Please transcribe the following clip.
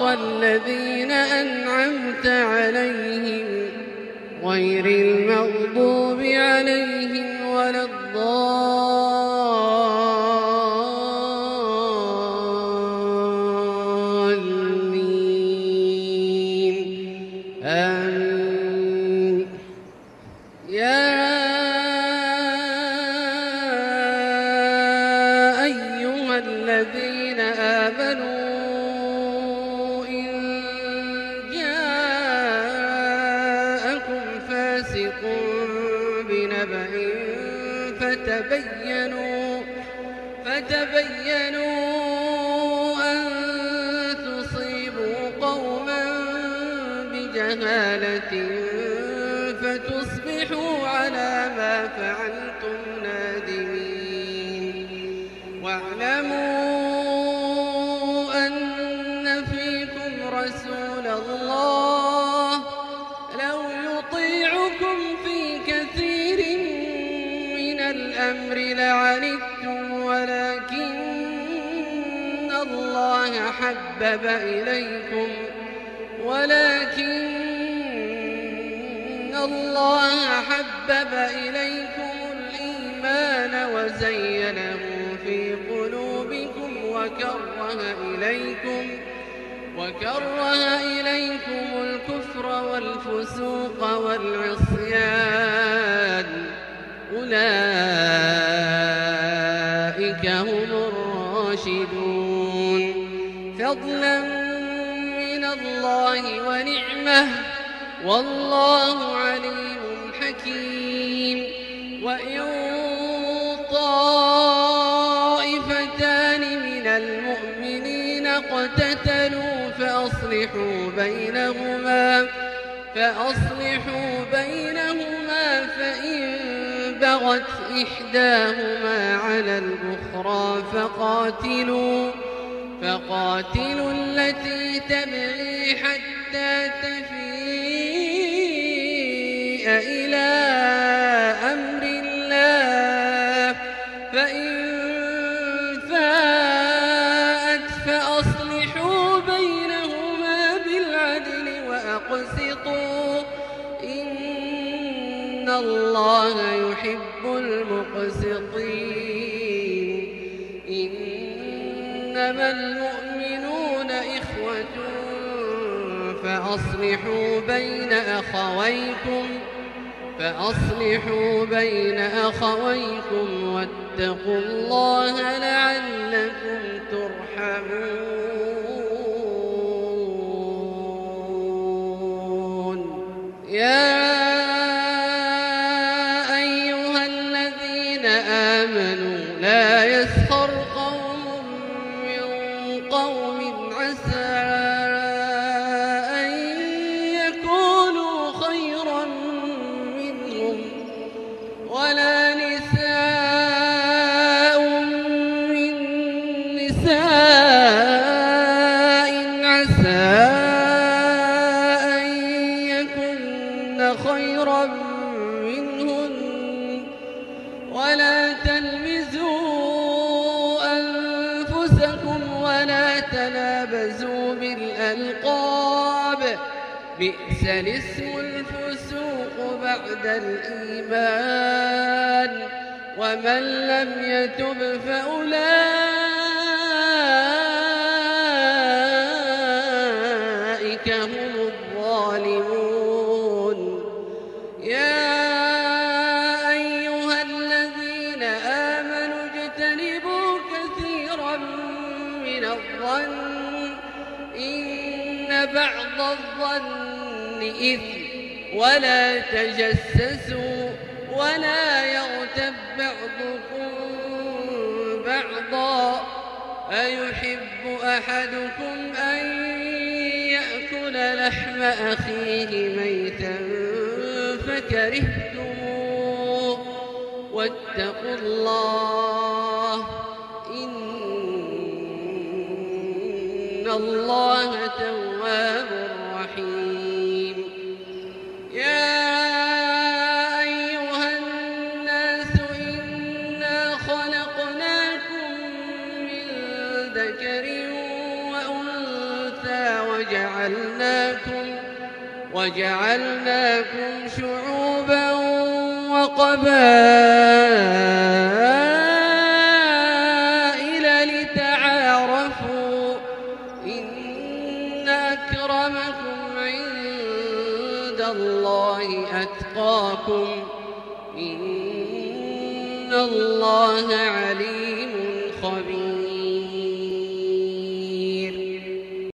صراط الذين أنعمت عليهم غير المغضوب عليهم ولا الضالين. آمين. يا أيها الذين فتبينوا فتبينوا أن تصيبوا قوما بجهالة فتصبحوا على ما فعلتم نادمين. واعلموا أن فيكم رسول الله الله حبب إليكم ولكن الله حبب إليكم الإيمان وزينه في قلوبكم وكره إليكم وكره إليكم الكفر والفسوق والعصيان. أولئك الله ونعمه والله عليم حكيم. وإن طائفتان من المؤمنين اقتتلوا فأصلحوا بينهما فأصلحوا بينهما فإن بغت إحداهما على الأخرى فقاتلوا. فقاتلوا التي تبغي حتى تفيء إلى أمر الله. فإن فاءت فأصلحوا بينهما بالعدل وأقسطوا. إن الله يحب المقسطين. إنما المؤمنون إخوة فأصلحوا بين أخويكم فأصلحوا بين أخويكم واتقوا الله لعلكم ترحمون. يا نساء عسى أن يكن خيرا منهن. ولا تلمزوا أنفسكم ولا تنابزوا بالألقاب. بئس الاسم الفسوق بعد الإيمان. ومن لم يتب فأولئك هم الظالمون. يا أيها الذين آمنوا اجتنبوا كثيرا من الظن. إن بعض الظن إثم. ولا تجسسوا ولا يغتب بعضكم بعضا. أيحب أحدكم أن لحم أخيه ميتا فكرهتموه. واتقوا الله إن الله تواب رحيم. يا أيها الناس إنا خلقناكم من ذكر وأنثى وجعلناكم وجعلناكم شعوبا وقبائل لتعارفوا إن أكرمكم عند الله أتقاكم إن الله عليم